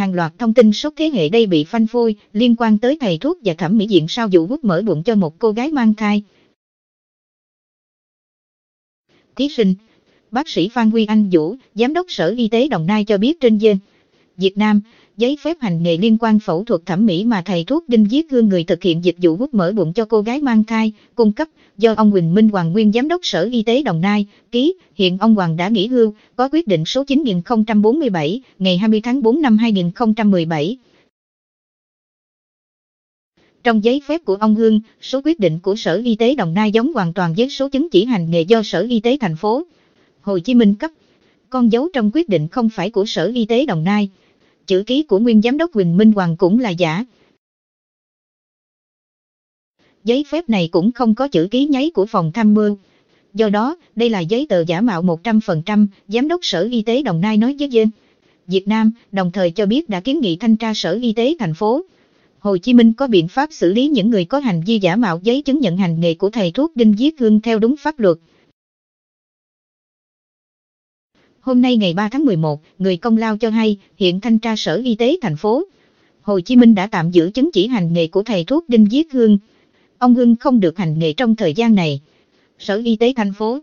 Hàng loạt thông tin sốc thế hệ đây bị phanh phui liên quan tới thầy thuốc và thẩm mỹ viện sau vụ hút mở bụng cho một cô gái mang thai. Thí sinh Bác sĩ Phan Huy Anh Vũ, Giám đốc Sở Y tế Đồng Nai cho biết trên dên. Việt Nam, giấy phép hành nghề liên quan phẫu thuật thẩm mỹ mà thầy thuốc Đinh Viết Hương người thực hiện dịch vụ hút mở bụng cho cô gái mang thai, cung cấp do ông Quỳnh Minh Hoàng nguyên giám đốc Sở Y tế Đồng Nai ký, hiện ông Hoàng đã nghỉ hưu, có quyết định số 9047 ngày 20 tháng 4 năm 2017. Trong giấy phép của ông Hương, số quyết định của Sở Y tế Đồng Nai giống hoàn toàn với số chứng chỉ hành nghề do Sở Y tế thành phố Hồ Chí Minh cấp. Con dấu trong quyết định không phải của Sở Y tế Đồng Nai. Chữ ký của nguyên giám đốc Quỳnh Minh Hoàng cũng là giả. Giấy phép này cũng không có chữ ký nháy của phòng tham mưu. Do đó, đây là giấy tờ giả mạo 100%, Giám đốc Sở Y tế Đồng Nai nói với dân. Việt Nam, đồng thời cho biết đã kiến nghị thanh tra Sở Y tế thành phố. Hồ Chí Minh có biện pháp xử lý những người có hành vi giả mạo giấy chứng nhận hành nghề của thầy thuốc Đinh Viết Hương theo đúng pháp luật. Hôm nay ngày 3 tháng 11, người công lao cho hay, hiện thanh tra Sở Y tế thành phố Hồ Chí Minh đã tạm giữ chứng chỉ hành nghề của thầy thuốc Đinh Viết Hương. Ông Hưng không được hành nghề trong thời gian này. Sở Y tế thành phố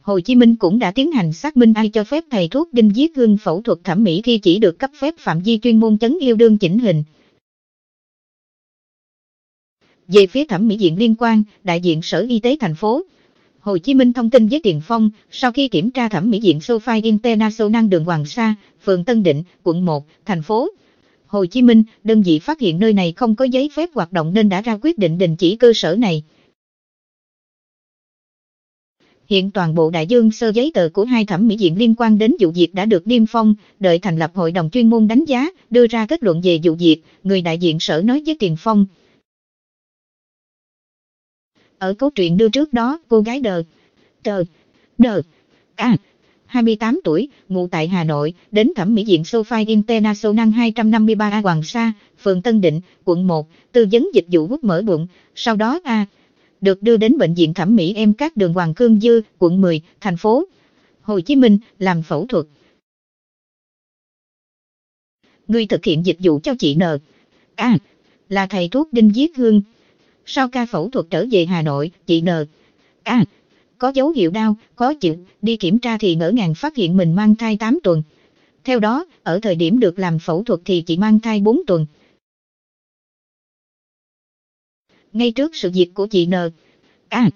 Hồ Chí Minh cũng đã tiến hành xác minh ai cho phép thầy thuốc Đinh Viết Hương phẫu thuật thẩm mỹ khi chỉ được cấp phép phạm vi chuyên môn chấn yêu đương chỉnh hình. Về phía thẩm mỹ viện liên quan, đại diện Sở Y tế thành phố Hồ Chí Minh thông tin với Tiền Phong, sau khi kiểm tra thẩm mỹ viện Sophie International đường Hoàng Sa, phường Tân Định, quận 1, thành phố Hồ Chí Minh, đơn vị phát hiện nơi này không có giấy phép hoạt động nên đã ra quyết định đình chỉ cơ sở này. Hiện toàn bộ đại dương sơ giấy tờ của hai thẩm mỹ viện liên quan đến vụ việc đã được niêm phong, đợi thành lập hội đồng chuyên môn đánh giá, đưa ra kết luận về vụ việc, người đại diện sở nói với Tiền Phong, ở câu truyện đưa trước đó, cô gái đờ, tờ, đờ, à, 28 tuổi, ngụ tại Hà Nội, đến thẩm mỹ viện Sophie International 253A Hoàng Sa, phường Tân Định, quận 1, tư vấn dịch vụ hút mỡ bụng, sau đó A, được đưa đến bệnh viện thẩm mỹ em các đường Hoàng Cương Dư, quận 10, thành phố Hồ Chí Minh, làm phẫu thuật. Người thực hiện dịch vụ cho chị N. A, là thầy thuốc Đinh Viết Hương. Sau ca phẫu thuật trở về Hà Nội, chị N. À, có dấu hiệu đau, khó chịu, đi kiểm tra thì ngỡ ngàng phát hiện mình mang thai 8 tuần. Theo đó, ở thời điểm được làm phẫu thuật thì chị mang thai 4 tuần. Ngay trước sự việc của chị N. À,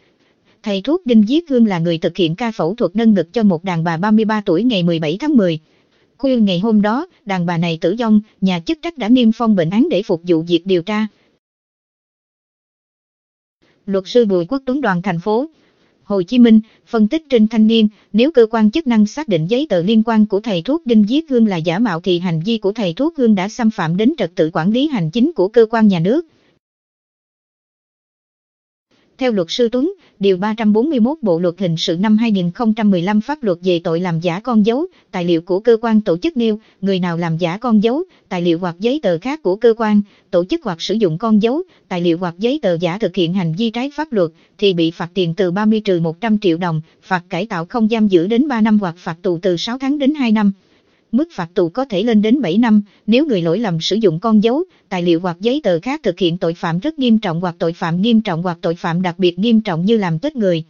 thầy thuốc Đinh Viết Hương là người thực hiện ca phẫu thuật nâng ngực cho một đàn bà 33 tuổi ngày 17 tháng 10. Khuya ngày hôm đó, đàn bà này tử vong, nhà chức trách đã niêm phong bệnh án để phục vụ việc điều tra luật sư Bùi Quốc Tuấn đoàn thành phố Hồ Chí Minh, phân tích trên thanh niên, nếu cơ quan chức năng xác định giấy tờ liên quan của thầy thuốc Đinh Viết Hương là giả mạo thì hành vi của thầy thuốc Hương đã xâm phạm đến trật tự quản lý hành chính của cơ quan nhà nước. Theo luật sư Tuấn, Điều 341 Bộ Luật Hình sự năm 2015 pháp luật về tội làm giả con dấu, tài liệu của cơ quan tổ chức nêu, người nào làm giả con dấu, tài liệu hoặc giấy tờ khác của cơ quan, tổ chức hoặc sử dụng con dấu, tài liệu hoặc giấy tờ giả thực hiện hành vi trái pháp luật, thì bị phạt tiền từ 30 trừ 100 triệu đồng, phạt cải tạo không giam giữ đến 3 năm hoặc phạt tù từ 6 tháng đến 2 năm mức phạt tù có thể lên đến 7 năm nếu người lỗi lầm sử dụng con dấu, tài liệu hoặc giấy tờ khác thực hiện tội phạm rất nghiêm trọng hoặc tội phạm nghiêm trọng hoặc tội phạm đặc biệt nghiêm trọng như làm chết người.